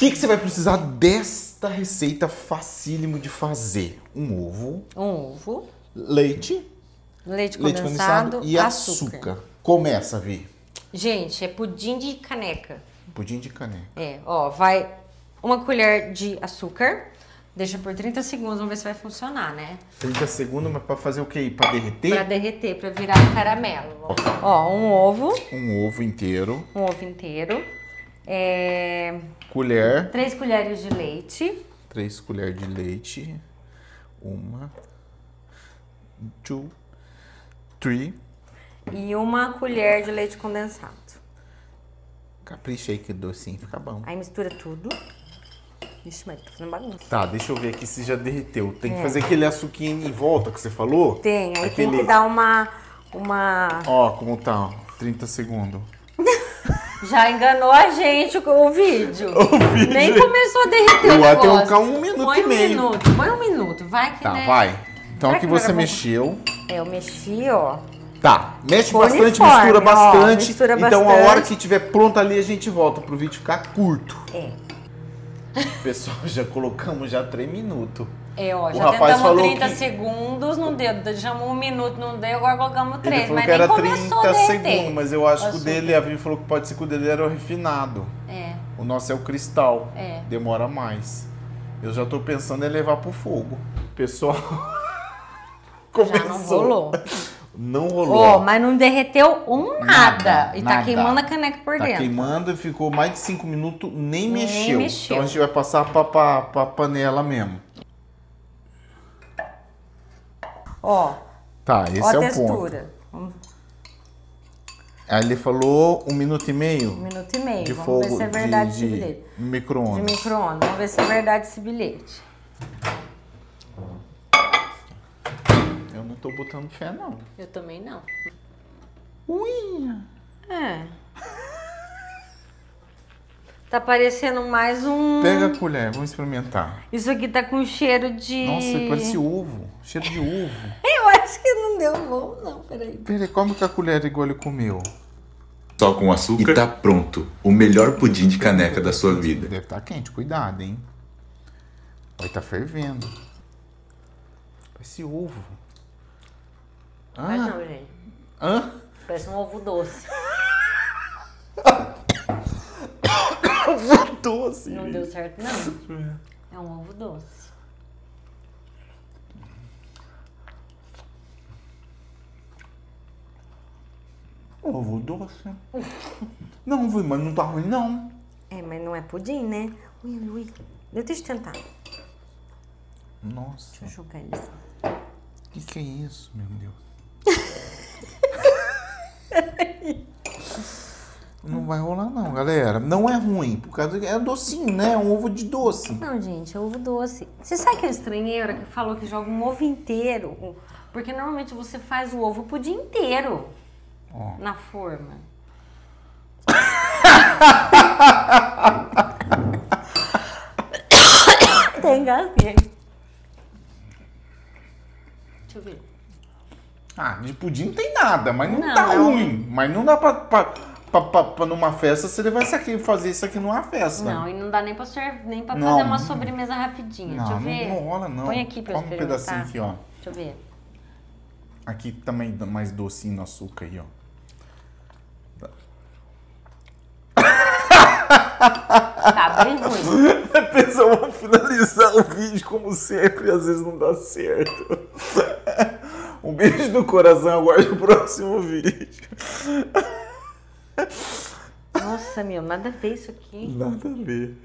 que, que você vai precisar desta receita facílimo de fazer? Um ovo, Um ovo, leite, leite leite condensado, condensado e açúcar. Começa, Vi. Gente, é pudim de caneca. Pudim de caneca. É, ó, vai uma colher de açúcar, deixa por 30 segundos, vamos ver se vai funcionar, né? 30 segundos, mas pra fazer o quê? Pra derreter? Pra derreter, pra virar caramelo. Ó, um ovo, Um ovo inteiro, um ovo inteiro, é, colher, três colheres de leite, 3 colheres de leite, uma, two, three. e uma colher de leite condensado. Capricha aí que docinho fica bom. Aí mistura tudo. Vixe, mas tá fazendo bagunça. Tá, deixa eu ver aqui se já derreteu. Tem que fazer aquele açuquinho em volta que você falou? É. Tem, aí tem Aquele- que dar uma. uma... Ó, como tá, ó, 30 segundos. Já enganou a gente o, o vídeo. vídeo. Nem começou a derreter o negócio. ficar um minuto Põe e um meio. minuto, põe um minuto. Vai que, Tá, né? vai. Então Será aqui que vai você mexeu. Eu mexi, ó. Tá, mexe Ficou bastante, uniforme, mistura ó, bastante. mistura então a hora que estiver pronto ali a gente volta pro vídeo ficar curto. É. Pessoal, já colocamos já 3 minutos. É, ó, O já rapaz tentamos falou 30 que- segundos, não deu. Deixamos um minuto, não deu, agora colocamos Ele 3. falou Mas que nem era começou a 30 derreter. segundos, mas eu acho que o dele, a Vivi falou que pode ser que o dele era o refinado. É. O nosso é o cristal. É. Demora mais. Eu já tô pensando em levar pro fogo. Pessoal. Já não rolou. Não rolou. Ó, mas não derreteu um nada. Nada, e tá nada. queimando a caneca por Tá dentro. queimando e ficou mais de 5 minutos, nem, Nem mexeu. mexeu. Então a gente vai passar pra, pra, pra panela mesmo. Ó, Tá, esse ó é a o ponto. textura. Vamos- Aí ele falou um minuto e meio Um minuto e meio. de Vamos fogo ver se é verdade de, esse de bilhete. De micro-ondas. micro-ondas. Vamos ver se é verdade esse bilhete. Eu não tô botando fé, não. Eu também não. Ui! É. Tá parecendo mais um. Pega a colher, vamos experimentar. Isso aqui tá com cheiro de. Nossa, parece ovo. Cheiro de ovo. Eu acho que não deu bom, não. Peraí. Peraí, come com a colher igual ele comeu. Só com açúcar e tá pronto. O melhor pudim de caneca da sua vida. Deve estar quente, cuidado, hein? Vai estar fervendo. Parece ovo. Mas Ah, não, gente. hã? Parece um ovo doce. Doce. Não deu certo, não. É um ovo doce. Ovo doce. Não, Vi, mas não tá ruim, não. É, mas não é pudim, né? Ui, ui, ui. Deixa eu tentar. Nossa, Deixa eu jogar ele assim. o que, que é isso, meu Deus? Não vai rolar não, galera. Não é ruim, por causa que é docinho, né? É um ovo de doce. Não, gente, é ovo doce. Você sabe que a estranheira que falou que joga um ovo inteiro? Porque normalmente você faz o ovo pudim inteiro Ó. na forma. Tem engasguei. Deixa eu ver. Ah, de pudim não tem nada, mas não, Não, tá é ruim. Mas não dá pra, pra, pra, pra- pra numa festa você levar isso aqui, fazer isso aqui numa festa. Não, e não dá nem pra, ser, nem pra Não. fazer uma sobremesa rapidinha. Não, Deixa eu não, ver. não rola não. Põe aqui pra eu Come um pedacinho aqui, ó. Deixa eu ver. Aqui também mais docinho no açúcar aí, ó. Tá bem ruim. Pessoal, vamos finalizar o vídeo como sempre, às vezes não dá certo. Um beijo no coração, aguarde o próximo vídeo. Nossa, meu, nada a ver isso aqui. Nada a ver.